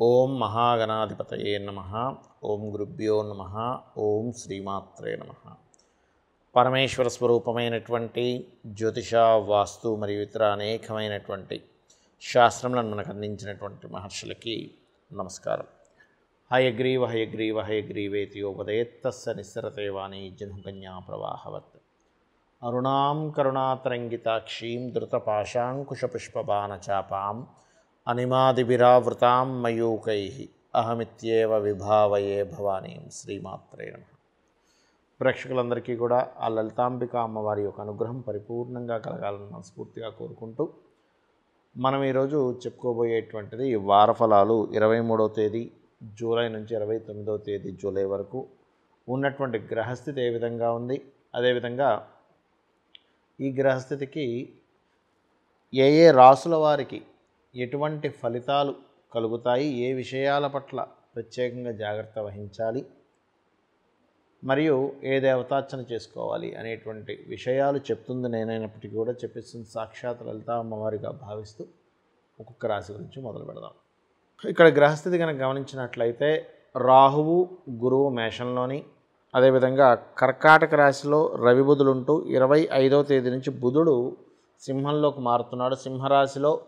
ఓం మహాగణాధిపతయే నమ. ఓం గురుభ్యో నమ. ఓం శ్రీమాత్రే నమ. పరమేశ్వర స్వరూపమైనటువంటి జ్యోతిష వాస్తు మరియు ఇతర అనేకమైనటువంటి శాస్త్రములను మనకు అందించినటువంటి మహర్షులకి నమస్కారం. హయగ్రీవ హయగ్రీవ హయగ్రీవేతి ఉపదేత్తస్స నిస్సరతేవాణి జనుకన్యా ప్రవాహవత్. అరుణాం కరుణాతరంగితాక్షీం ధృతపాశాంకుశపుష్పబాణచాపాం అనిమాదిభిరావృతాం మయూకై అహమిత్యేవ విభావయే భవానీం శ్రీమాత్రే నమ. ప్రేక్షకులందరికీ కూడా ఆ లలితాంబిక అమ్మవారి యొక్క అనుగ్రహం పరిపూర్ణంగా కలగాలని మనస్ఫూర్తిగా కోరుకుంటూ మనం ఈరోజు చెప్పుకోబోయేటువంటిది వారఫలాలు ఇరవై మూడవ తేదీ జూలై నుంచి ఇరవై తొమ్మిదవ తేదీ జూలై వరకు ఉన్నటువంటి గ్రహస్థితి ఏ విధంగా ఉంది? అదేవిధంగా ఈ గ్రహస్థితికి ఏ ఏ రాసుల వారికి ఎటువంటి ఫలితాలు కలుగుతాయి? ఏ విషయాల పట్ల ప్రత్యేకంగా జాగ్రత్త వహించాలి? మరియు ఏ దేవతార్చన చేసుకోవాలి? అనేటువంటి విషయాలు చెప్తుంది నేనైనప్పటికీ కూడా చెప్పిస్తుంది సాక్షాత్ లలితా అమ్మవారిగా భావిస్తూ ఒక్కొక్క రాశి గురించి మొదలు పెడదాం. ఇక్కడ గ్రహస్థితి కనుక గమనించినట్లయితే రాహువు గురువు మేషంలోని అదేవిధంగా కర్కాటక రాశిలో రవి బుధులుంటూ ఇరవై ఐదవ తేదీ నుంచి బుధుడు సింహంలోకి మారుతున్నాడు. సింహరాశిలో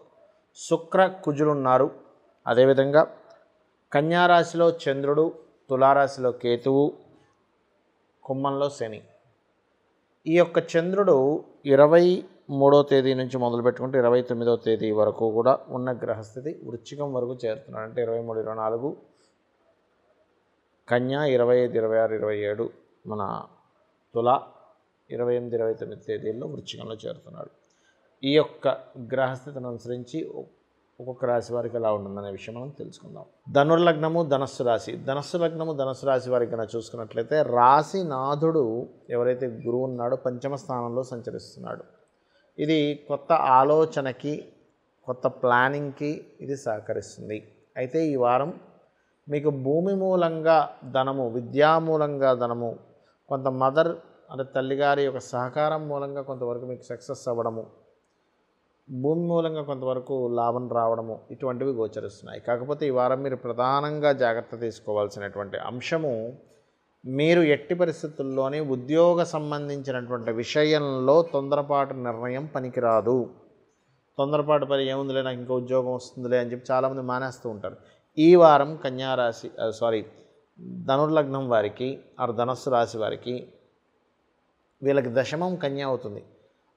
శుక్ర కుజులు ఉన్నారు అదేవిధంగా కన్యారాశిలో చంద్రుడు తులారాశిలో కేతువు కుంభంలో శని. ఈ యొక్క చంద్రుడు ఇరవై మూడో తేదీ నుంచి మొదలు పెట్టుకుంటే ఇరవై తొమ్మిదో తేదీ వరకు కూడా ఉన్న గ్రహస్థితి వృశ్చికం వరకు చేరుతున్నాడు. అంటే ఇరవై మూడు ఇరవై నాలుగు కన్యా ఇరవై ఐదు ఇరవై ఆరు ఇరవై ఏడు మన తుల ఇరవై ఎనిమిది ఇరవై తొమ్మిది తేదీల్లో వృశ్చికంలో చేరుతున్నాడు. ఈ యొక్క గ్రహస్థితిని అనుసరించి ఒక్కొక్క రాశి వారికి ఎలా ఉంటుందనే విషయం మనం తెలుసుకుందాం. ధనుర్లగ్నము ధనస్సు రాశి. ధనస్సు లగ్నము ధనస్సు రాశి వారికి కనుక చూసుకున్నట్లయితే రాశి నాథుడు ఎవరైతే గురువు ఉన్నాడో పంచమ స్థానంలో సంచరిస్తున్నాడు. ఇది కొత్త ఆలోచనకి కొత్త ప్లానింగ్కి ఇది సహకరిస్తుంది. అయితే ఈ వారం మీకు భూమి మూలంగా ధనము విద్యా మూలంగా ధనము కొంత మదర్ అంటే తల్లిగారి యొక్క సహకారం మూలంగా కొంతవరకు మీకు సక్సెస్ అవ్వడము భూమి మూలంగా కొంతవరకు లాభం రావడము ఇటువంటివి గోచరిస్తున్నాయి. కాకపోతే ఈ వారం మీరు ప్రధానంగా జాగ్రత్త తీసుకోవాల్సినటువంటి అంశము మీరు ఎట్టి పరిస్థితుల్లోనే ఉద్యోగ సంబంధించినటువంటి విషయంలో తొందరపాటు నిర్ణయం పనికిరాదు. తొందరపాటు పని ఏముందిలే నాకు ఇంకా ఉద్యోగం వస్తుందిలే అని చెప్పి చాలామంది మానేస్తూ ఉంటారు. ఈ వారం కన్యారాశి సారీ ధనుర్లగ్నం వారికి ఆరు ధనస్సు రాశి వారికి వీళ్ళకి దశమం కన్యా అవుతుంది.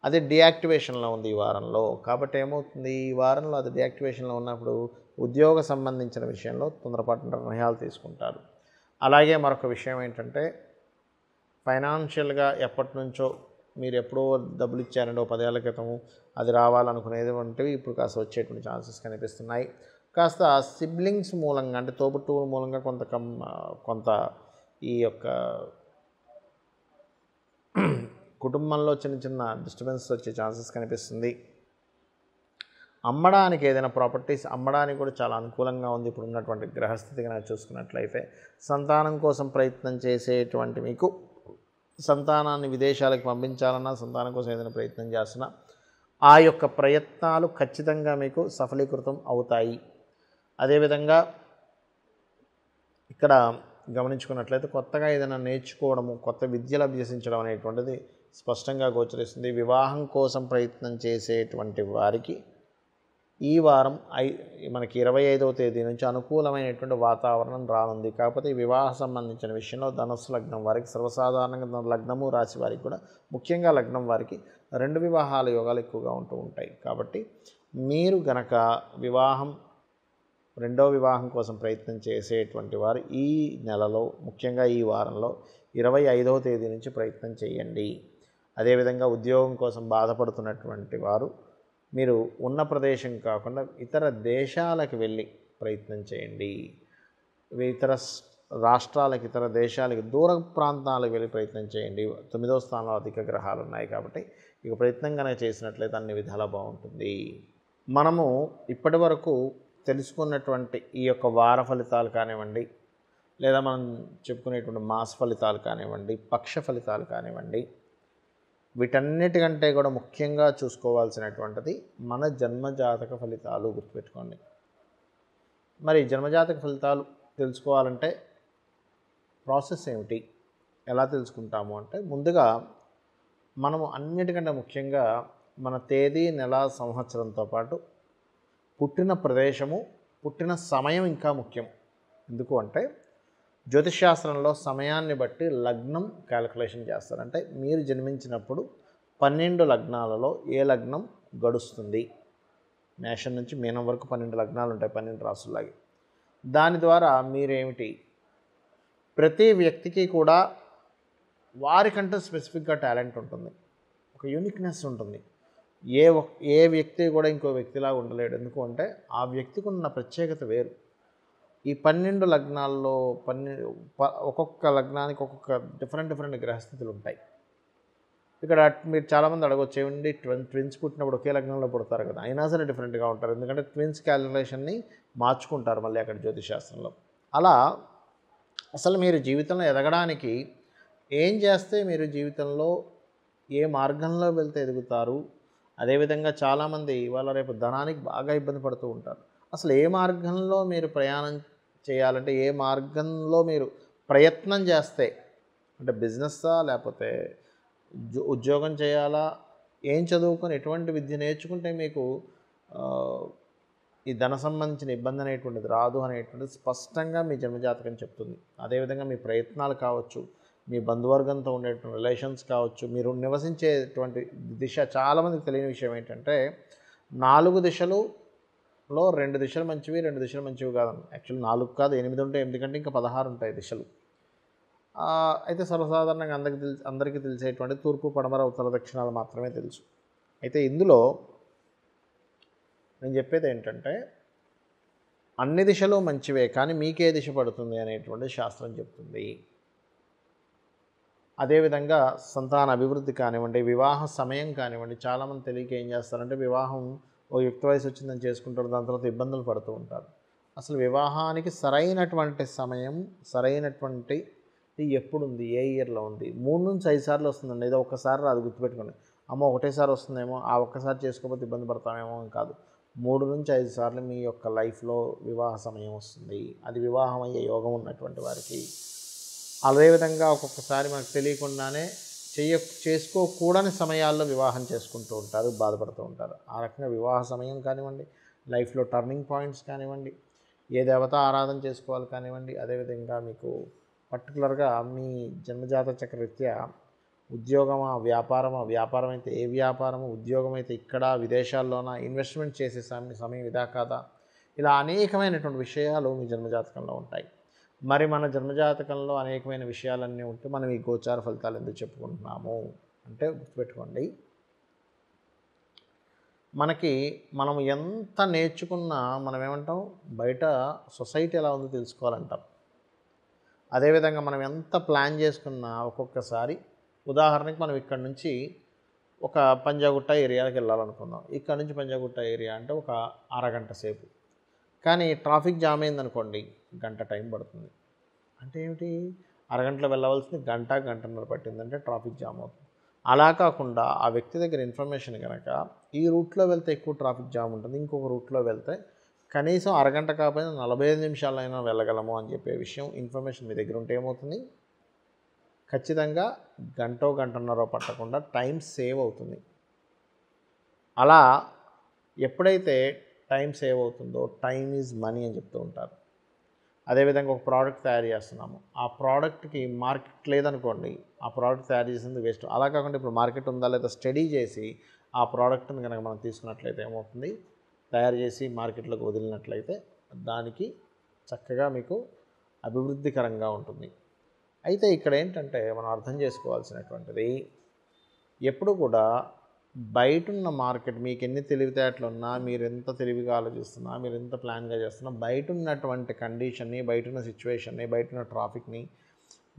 అది డియాక్టివేషన్లో ఉంది ఈ వారంలో. కాబట్టి ఏమవుతుంది? ఈ వారంలో అది డియాక్టివేషన్లో ఉన్నప్పుడు ఉద్యోగ సంబంధించిన విషయంలో తొందరపాటు నిర్ణయాలు తీసుకుంటారు. అలాగే మరొక విషయం ఏంటంటే ఫైనాన్షియల్గా ఎప్పటి నుంచో మీరు ఎప్పుడో డబ్బులు ఇచ్చారండి ఓ పదేళ్ళ క్రితము అది రావాలనుకునేది వంటివి ఇప్పుడు కాస్త వచ్చేటువంటి ఛాన్సెస్ కనిపిస్తున్నాయి. కాస్త సిబ్లింగ్స్ మూలంగా అంటే తోబుట్టువుల మూలంగా కొంత కొంత ఈ యొక్క కుటుంబంలో చిన్న చిన్న డిస్టర్బెన్స్ వచ్చే ఛాన్సెస్ కనిపిస్తుంది. అమ్మడానికి ఏదైనా ప్రాపర్టీస్ అమ్మడానికి కూడా చాలా అనుకూలంగా ఉంది. ఇప్పుడు ఉన్నటువంటి గ్రహస్థితి కనుక చూసుకున్నట్లయితే సంతానం కోసం ప్రయత్నం చేసేటువంటి మీకు సంతానాన్ని విదేశాలకు పంపించాలన్నా సంతానం కోసం ఏదైనా ప్రయత్నం చేస్తున్నా ఆ యొక్క ప్రయత్నాలు ఖచ్చితంగా మీకు సఫలీకృతం అవుతాయి. అదేవిధంగా ఇక్కడ గమనించుకున్నట్లయితే కొత్తగా ఏదైనా నేర్చుకోవడము కొత్త విద్యలు అభ్యసించడం అనేటువంటిది స్పష్టంగా గోచరిస్తుంది. వివాహం కోసం ప్రయత్నం చేసేటువంటి వారికి ఈ వారం ఐ మనకి ఇరవై ఐదవ తేదీ నుంచి అనుకూలమైనటువంటి వాతావరణం రానుంది. కాకపోతే వివాహ సంబంధించిన విషయంలో ధనస్సు లగ్నం వారికి సర్వసాధారణంగా లగ్నము రాశి వారికి కూడా ముఖ్యంగా లగ్నం వారికి రెండు వివాహాల యోగాలు ఎక్కువగా ఉంటూ ఉంటాయి. కాబట్టి మీరు గనక వివాహం రెండో వివాహం కోసం ప్రయత్నం చేసేటువంటి వారు ఈ నెలలో ముఖ్యంగా ఈ వారంలో ఇరవై ఐదవ తేదీ నుంచి ప్రయత్నం చేయండి. అదేవిధంగా ఉద్యోగం కోసం బాధపడుతున్నటువంటి వారు మీరు ఉన్న ప్రదేశం కాకుండా ఇతర దేశాలకు వెళ్ళి ప్రయత్నం చేయండి. ఇతర రాష్ట్రాలకు ఇతర దేశాలకు దూర ప్రాంతాలకు వెళ్ళి ప్రయత్నం చేయండి. తొమ్మిదవ స్థానంలో అధిక గ్రహాలు ఉన్నాయి కాబట్టి ఇక ప్రయత్నం కనుక చేసినట్లయితే అన్ని విధాలా బాగుంటుంది. మనము ఇప్పటి వరకు తెలుసుకున్నటువంటి ఈ యొక్క వార ఫలితాలు కానివ్వండి లేదా మనం చెప్పుకునేటువంటి మాస ఫలితాలు కానివ్వండి పక్ష ఫలితాలు కానివ్వండి వీటన్నిటికంటే కూడా ముఖ్యంగా చూసుకోవాల్సినటువంటిది మన జన్మజాతక ఫలితాలు గుర్తుపెట్టుకోండి. మరి జన్మజాతక ఫలితాలు తెలుసుకోవాలంటే ప్రాసెస్ ఏమిటి? ఎలా తెలుసుకుంటాము అంటే ముందుగా మనము అన్నిటికంటే ముఖ్యంగా మన తేదీ నెల సంవత్సరంతో పాటు పుట్టిన ప్రదేశము పుట్టిన సమయం ఇంకా ముఖ్యం. ఎందుకు అంటే జ్యోతిష్శాస్త్రంలో సమయాన్ని బట్టి లగ్నం క్యాలిక్యులేషన్ చేస్తారు. అంటే మీరు జన్మించినప్పుడు పన్నెండు లగ్నాలలో ఏ లగ్నం గడుస్తుంది? మేషం నుంచి మీనం వరకు పన్నెండు లగ్నాలు ఉంటాయి పన్నెండు రాసుల్లాగే. దాని ద్వారా మీరేమిటి? ప్రతి వ్యక్తికి కూడా వారికంటూ స్పెసిఫిక్గా టాలెంట్ ఉంటుంది. ఒక యూనిక్నెస్ ఉంటుంది. ఏ ఏ వ్యక్తి కూడా ఇంకో వ్యక్తిలాగా ఉండలేడు. ఎందుకు అంటే ఆ వ్యక్తికి ఉన్న ప్రత్యేకత వేరు. ఈ పన్నెండు లగ్నాల్లో పన్నెండు ప- ఒక్కొక్క లగ్నానికి ఒక్కొక్క డిఫరెంట్ డిఫరెంట్ గ్రహస్థితులు ఉంటాయి. ఇక్కడ మీరు చాలామంది అడగొచ్చు ఏమండి ట్విన్ ట్విన్స్ పుట్టినప్పుడు ఒకే లగ్నంలో పుడతారు కదా అయినా సరే డిఫరెంట్గా ఉంటారు. ఎందుకంటే ట్విన్స్ క్యాలిక్యులేషన్ని మార్చుకుంటారు మళ్ళీ అక్కడ జ్యోతిశాస్త్రంలో అలా అసలు మీరు జీవితంలో ఎదగడానికి ఏం చేస్తే మీరు జీవితంలో ఏ మార్గంలో వెళ్తే ఎదుగుతారు? అదేవిధంగా చాలామంది ఇవాళ రేపు ధనానికి బాగా ఇబ్బంది పడుతూ ఉంటారు. అసలు ఏ మార్గంలో మీరు ప్రయాణం చేయాలంటే ఏ మార్గంలో మీరు ప్రయత్నం చేస్తే అంటే బిజినెస్సా లేకపోతే ఉద్యోగం చేయాలా ఏం చదువుకొని ఎటువంటి విద్య నేర్చుకుంటే మీకు ఈ ధన సంబంధించిన ఇబ్బంది అనేటువంటిది రాదు అనేటువంటిది స్పష్టంగా మీ జన్మజాతకం చెప్తుంది. అదేవిధంగా మీ ప్రయత్నాలు కావచ్చు మీ బంధువర్గంతో ఉండేటువంటి రిలేషన్స్ కావచ్చు మీరు నివసించేటువంటి దిశ చాలామందికి తెలియని విషయం ఏంటంటే నాలుగు దిశలు లో రెండు దిశలు మంచివి రెండు దిశలు మంచివి కాదు. యాక్చువల్ నాలుగు కాదు ఎనిమిది ఉంటాయి ఎనిమిది కంటే ఇంకా పదహారు ఉంటాయి దిశలు. అయితే సర్వసాధారణంగా అందరికి తెలిసి అందరికీ తెలిసేటువంటి తూర్పు పడమర ఉత్తర దక్షిణాలు మాత్రమే తెలుసు. అయితే ఇందులో నేను చెప్పేది ఏంటంటే అన్ని దిశలు మంచివే కానీ మీకే దిశ పడుతుంది అనేటువంటి శాస్త్రం చెప్తుంది. అదేవిధంగా సంతాన అభివృద్ధి కానివ్వండి వివాహ సమయం కానివ్వండి చాలామంది తెలియక ఏం చేస్తారంటే వివాహం ఓ యుక్త వయసు వచ్చిందని చేసుకుంటారు దాని తర్వాత ఇబ్బందులు పడుతూ ఉంటారు అసలు వివాహానికి సరైనటువంటి సమయం సరైనటువంటి ఎప్పుడు ఉంది ఏ ఇయర్లో ఉంది? మూడు నుంచి ఐదు సార్లు వస్తుందండి. ఏదో ఒక్కసారి రాదు గుర్తుపెట్టుకోండి. అమ్మ ఒకటేసారి వస్తుందేమో ఆ ఒక్కసారి చేసుకోకపోతే ఇబ్బంది పడతామేమో అని కాదు. మూడు నుంచి ఐదు సార్లు మీ యొక్క లైఫ్లో వివాహ సమయం వస్తుంది. అది వివాహం అయ్యే యోగం ఉన్నటువంటి వారికి. అదేవిధంగా ఒక్కొక్కసారి మనకు తెలియకుండానే చేయ చేసుకోకూడని సమయాల్లో వివాహం చేసుకుంటూ ఉంటారు బాధపడుతూ ఉంటారు. ఆ రకంగా వివాహ సమయం కానివ్వండి లైఫ్లో టర్నింగ్ పాయింట్స్ కానివ్వండి ఏ దేవత ఆరాధన చేసుకోవాలి కానివ్వండి అదేవిధంగా మీకు పర్టికులర్గా మీ జన్మజాత చక్రరీత్యా ఉద్యోగమా వ్యాపారమా వ్యాపారం అయితే ఏ వ్యాపారము ఉద్యోగం అయితే ఇక్కడ విదేశాల్లోనా ఇన్వెస్ట్మెంట్ చేసే సమయం సమయం ఇదా కాదా? ఇలా అనేకమైనటువంటి విషయాలు మీ జన్మజాతకంలో ఉంటాయి. మరి మన జన్మజాతకంలో అనేకమైన విషయాలన్నీ ఉంటే మనం ఈ గోచార ఫలితాలు ఎందుకు చెప్పుకుంటున్నాము? అంటే గుర్తుపెట్టుకోండి. మనకి మనం ఎంత నేర్చుకున్నా మనం ఏమంటాం? బయట సొసైటీ ఎలా ఉందో తెలుసుకోవాలంటాం. అదేవిధంగా మనం ఎంత ప్లాన్ చేసుకున్నా ఒక్కొక్కసారి ఉదాహరణకి మనం ఇక్కడ నుంచి ఒక పంజాగుట్ట ఏరియాకి వెళ్ళాలనుకుందాం. ఇక్కడ నుంచి పంజాగుట్ట ఏరియా అంటే ఒక అరగంట సేపు. కానీ ట్రాఫిక్ జామ్ అయిందనుకోండి గంట టైం పడుతుంది. అంటే ఏమిటి? అరగంటలో వెళ్ళవలసింది గంట గంటన్నర పట్టిందంటే ట్రాఫిక్ జామ్ అవుతుంది. అలా కాకుండా ఆ వ్యక్తి దగ్గర ఇన్ఫర్మేషన్ కనుక ఈ రూట్లో వెళ్తే ఎక్కువ ట్రాఫిక్ జామ్ ఉంటుంది ఇంకొక రూట్లో వెళ్తే కనీసం అరగంట కాకపోయినా నలభై ఐదు నిమిషాలైనా వెళ్ళగలము అని చెప్పే విషయం ఇన్ఫర్మేషన్ మీ దగ్గర ఉంటే ఏమవుతుంది? ఖచ్చితంగా గంటో గంటన్నర పట్టకుండా టైం సేవ్ అవుతుంది. అలా ఎప్పుడైతే టైం సేవ్ అవుతుందో టైం ఈజ్ మనీ అని చెప్తూ ఉంటారు. అదేవిధంగా ఒక ప్రోడక్ట్ తయారు చేస్తున్నాము. ఆ ప్రోడక్ట్కి మార్కెట్ లేదనుకోండి ఆ ప్రోడక్ట్ తయారు చేసింది వేస్ట్. అలా కాకుండా ఇప్పుడు మార్కెట్ ఉందా లేదా స్టడీ చేసి ఆ ప్రోడక్ట్ని కనుక మనం తీసుకున్నట్లయితే ఏమవుతుంది? తయారు చేసి మార్కెట్లోకి వదిలినట్లయితే దానికి చక్కగా మీకు అభివృద్ధికరంగా ఉంటుంది. అయితే ఇక్కడ ఏంటంటే మనం అర్థం చేసుకోవాల్సినటువంటిది ఎప్పుడు కూడా బయట ఉన్న మార్కెట్ మీకు ఎన్ని తెలివితేటలు ఉన్నా మీరు ఎంత తెలివిగా ఆలోచిస్తున్నా మీరు ఎంత ప్లాన్గా చేస్తున్నా బయట ఉన్నటువంటి కండిషన్ని బయట ఉన్న సిచ్యువేషన్ని బయట ఉన్న ట్రాఫిక్ని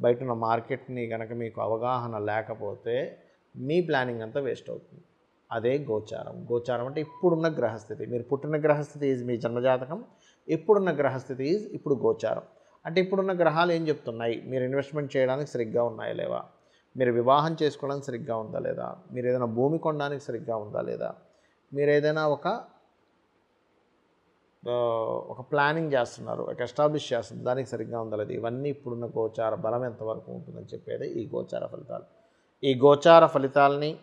బయట ఉన్న మార్కెట్ని కనుక మీకు అవగాహన లేకపోతే మీ ప్లానింగ్ అంతా వేస్ట్ అవుతుంది. అదే గోచారం. గోచారం అంటే ఇప్పుడున్న గ్రహస్థితి. మీరు పుట్టిన గ్రహస్థితి ఈజ్ మీ జన్మజాతకం. ఇప్పుడున్న గ్రహస్థితి ఈజ్ ఇప్పుడు గోచారం. అంటే ఇప్పుడున్న గ్రహాలు ఏం చెప్తున్నాయి? మీరు ఇన్వెస్ట్మెంట్ చేయడానికి సరిగ్గా ఉన్నాయా లేవా? మీరు వివాహం చేసుకోవడానికి సరిగ్గా ఉందా లేదా? మీరు ఏదైనా భూమి కొనడానికి సరిగ్గా ఉందా లేదా? మీరు ఏదైనా ఒక ఒక ప్లానింగ్ చేస్తున్నారు ఒక ఎస్టాబ్లిష్ చేస్తున్నారు దానికి సరిగ్గా ఉందలేదు ఇవన్నీ ఇప్పుడున్న గోచార బలం ఎంతవరకు ఉంటుందని చెప్పేది ఈ గోచార ఫలితాలు. ఈ గోచార ఫలితాలని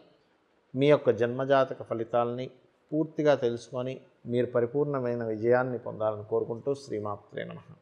మీ యొక్క జన్మజాతక ఫలితాలని పూర్తిగా తెలుసుకొని మీరు పరిపూర్ణమైన విజయాన్ని పొందాలని కోరుకుంటూ శ్రీమాత్రే నమ.